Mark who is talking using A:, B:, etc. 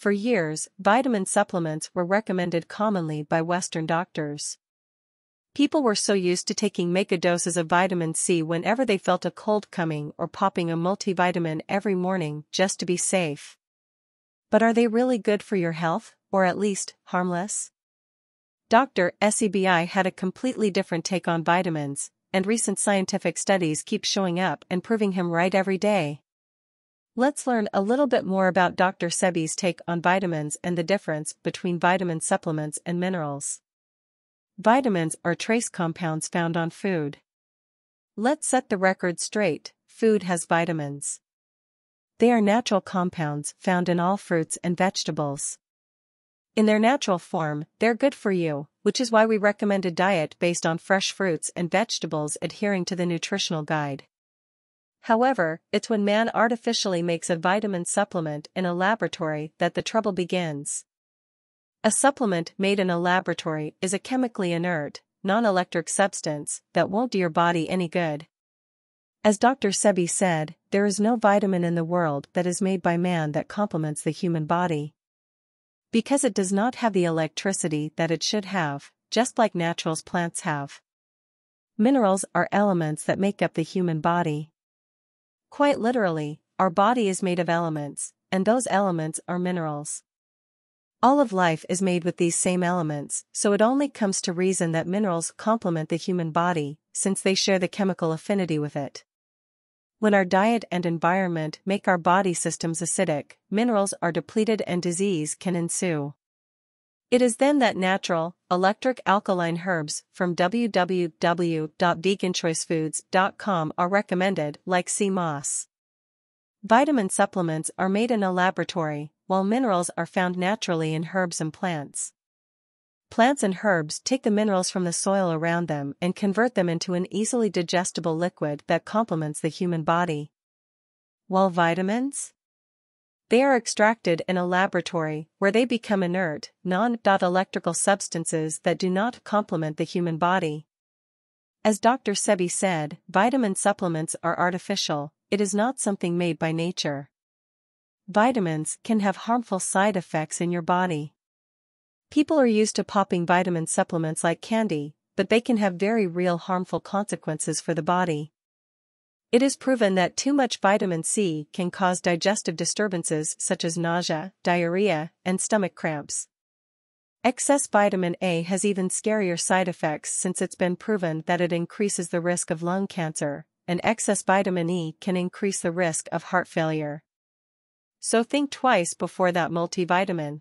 A: For years, vitamin supplements were recommended commonly by Western doctors. People were so used to taking mega doses of vitamin C whenever they felt a cold coming or popping a multivitamin every morning just to be safe. But are they really good for your health, or at least, harmless? Dr. SEBI had a completely different take on vitamins, and recent scientific studies keep showing up and proving him right every day. Let's learn a little bit more about Dr. Sebi's take on vitamins and the difference between vitamin supplements and minerals. Vitamins are trace compounds found on food. Let's set the record straight, food has vitamins. They are natural compounds found in all fruits and vegetables. In their natural form, they're good for you, which is why we recommend a diet based on fresh fruits and vegetables adhering to the nutritional guide. However, it's when man artificially makes a vitamin supplement in a laboratory that the trouble begins. A supplement made in a laboratory is a chemically inert, non-electric substance that won't do your body any good. As Dr. Sebi said, there is no vitamin in the world that is made by man that complements the human body. Because it does not have the electricity that it should have, just like naturals plants have. Minerals are elements that make up the human body. Quite literally, our body is made of elements, and those elements are minerals. All of life is made with these same elements, so it only comes to reason that minerals complement the human body, since they share the chemical affinity with it. When our diet and environment make our body systems acidic, minerals are depleted and disease can ensue. It is then that natural, electric alkaline herbs from www.veganchoicefoods.com are recommended, like sea moss. Vitamin supplements are made in a laboratory, while minerals are found naturally in herbs and plants. Plants and herbs take the minerals from the soil around them and convert them into an easily digestible liquid that complements the human body. While vitamins? They are extracted in a laboratory where they become inert, non-electrical substances that do not complement the human body. As Dr. Sebi said, vitamin supplements are artificial, it is not something made by nature. Vitamins can have harmful side effects in your body. People are used to popping vitamin supplements like candy, but they can have very real harmful consequences for the body. It is proven that too much vitamin C can cause digestive disturbances such as nausea, diarrhea, and stomach cramps. Excess vitamin A has even scarier side effects since it's been proven that it increases the risk of lung cancer, and excess vitamin E can increase the risk of heart failure. So think twice before that multivitamin.